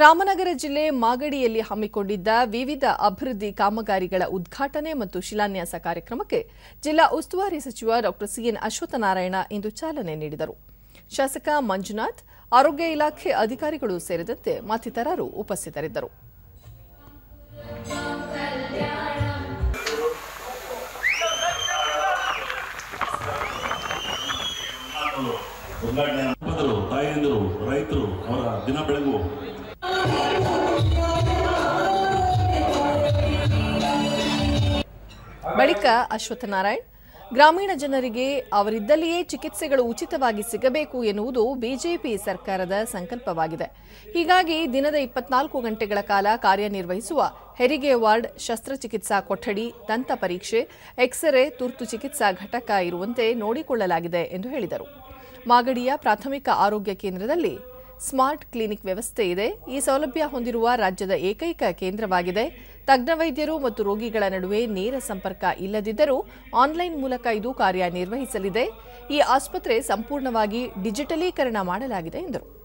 ರಾಮನಗರ ಜಿಲ್ಲೆ ಮಾಗಡಿಯಲ್ಲಿ ಹಮ್ಮಿಕೊಂಡಿದ್ದ ವಿವಿಧ ಅಭಿವೃದ್ಧಿ ಕಾಮಗಾರಿಗಳ ಉದ್ಘಾಟನೆ ಮತ್ತು ಶಿಲಾನ್ಯಾಸ ಕಾರ್ಯಕ್ರಮಕ್ಕೆ ಜಿಲ್ಲಾ ಉಸ್ತುವಾರಿ ಸಚಿವ ಡಾ ಸಿಎನ್ ಅಶ್ವತ್ಥನಾರಾಯಣ ಇಂದು ಚಾಲನೆ ನೀಡಿದರು. ಶಾಸಕ ಮಂಜುನಾಥ್, ಆರೋಗ್ಯ ಇಲಾಖೆ ಅಧಿಕಾರಿಗಳು ಸೇರಿದಂತೆ ಮತ್ತಿತರರು ಉಪಸ್ಥಿತರಿದ್ದರು. ರೈತರು ಅವರ ದಿನ ಬೆಳಗು ಬಳಿಕ ಅಶ್ವತ್ಥನಾರಾಯಣ್, ಗ್ರಾಮೀಣ ಜನರಿಗೆ ಅವರಿದ್ದಲ್ಲಿಯೇ ಚಿಕಿತ್ಸೆಗಳು ಉಚಿತವಾಗಿ ಸಿಗಬೇಕು ಎನ್ನುವುದು ಬಿಜೆಪಿ ಸರ್ಕಾರದ ಸಂಕಲ್ಪವಾಗಿದೆ. ಹೀಗಾಗಿ ದಿನದ ಇಪ್ಪತ್ನಾಲ್ಕು ಗಂಟೆಗಳ ಕಾಲ ಕಾರ್ಯನಿರ್ವಹಿಸುವ ಹೆರಿಗೆ ವಾರ್ಡ್ ಶಸ್ತ್ರಚಿಕಿತ್ಸಾ ಕೊಠಡಿ, ದಂತ ಪರೀಕ್ಷೆ, ಎಕ್ಸ್ರೇ, ತುರ್ತು ಚಿಕಿತ್ಸಾ ಘಟಕ ಇರುವಂತೆ ನೋಡಿಕೊಳ್ಳಲಾಗಿದೆ ಎಂದು ಹೇಳಿದರು. ಮಾಗಡಿಯ ಪ್ರಾಥಮಿಕ ಆರೋಗ್ಯ ಕೇಂದ್ರದಲ್ಲಿ ಸ್ಮಾರ್ಟ್ ಕ್ಲಿನಿಕ್ ವ್ಯವಸ್ಥೆ ಇದೆ. ಈ ಸೌಲಭ್ಯ ಹೊಂದಿರುವ ರಾಜ್ಯದ ಏಕೈಕ ಕೇಂದ್ರವಾಗಿದೆ. ತಜ್ಞ ವೈದ್ಯರು ಮತ್ತು ರೋಗಿಗಳ ನಡುವೆ ನೇರ ಸಂಪರ್ಕ ಇಲ್ಲದಿದ್ದರೂ ಆನ್ಲೈನ್ ಮೂಲಕ ಇದು ಕಾರ್ಯನಿರ್ವಹಿಸಲಿದೆ. ಈ ಆಸ್ಪತ್ರೆ ಸಂಪೂರ್ಣವಾಗಿ ಡಿಜಿಟಲೀಕರಣ ಮಾಡಲಾಗಿದೆ ಎಂದರು.